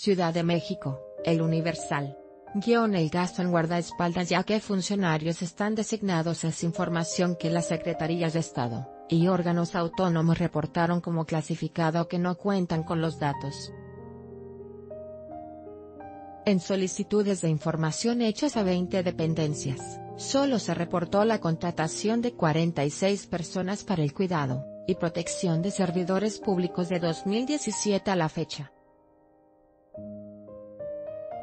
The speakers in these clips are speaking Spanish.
Ciudad de México, El Universal. Guión el gasto en guardaespaldas ya que funcionarios están designados es información que las secretarías de Estado y órganos autónomos reportaron como clasificada o que no cuentan con los datos. En solicitudes de información hechas a 20 dependencias, solo se reportó la contratación de 46 personas para el cuidado y protección de servidores públicos de 2017 a la fecha.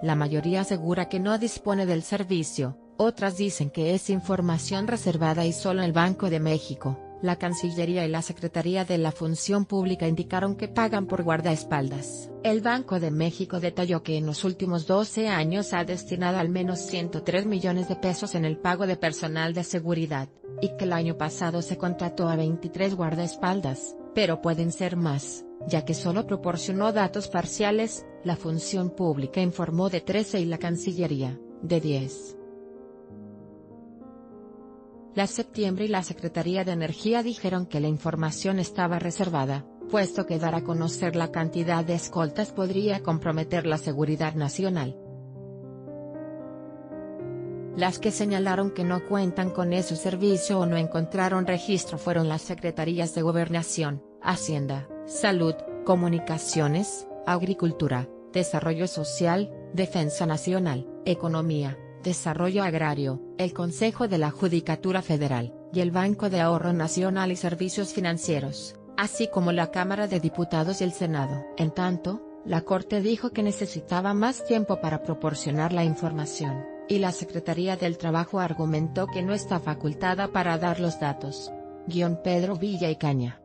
La mayoría asegura que no dispone del servicio, otras dicen que es información reservada y solo el Banco de México, la Cancillería y la Secretaría de la Función Pública indicaron que pagan por guardaespaldas. El Banco de México detalló que en los últimos 12 años ha destinado al menos 103 millones de pesos en el pago de personal de seguridad, y que el año pasado se contrató a 23 guardaespaldas, pero pueden ser más, ya que solo proporcionó datos parciales, la Función Pública informó de 13 y la Cancillería, de 10. La septiembre y la Secretaría de Energía dijeron que la información estaba reservada, puesto que dar a conocer la cantidad de escoltas podría comprometer la seguridad nacional. Las que señalaron que no cuentan con ese servicio o no encontraron registro fueron las Secretarías de Gobernación, Hacienda, Salud, Comunicaciones, Agricultura, Desarrollo Social, Defensa Nacional, Economía, Desarrollo Agrario, el Consejo de la Judicatura Federal, y el Banco de Ahorro Nacional y Servicios Financieros, así como la Cámara de Diputados y el Senado. En tanto, la Corte dijo que necesitaba más tiempo para proporcionar la información, y la Secretaría del Trabajo argumentó que no está facultada para dar los datos. Guión Pedro Villa y Caña.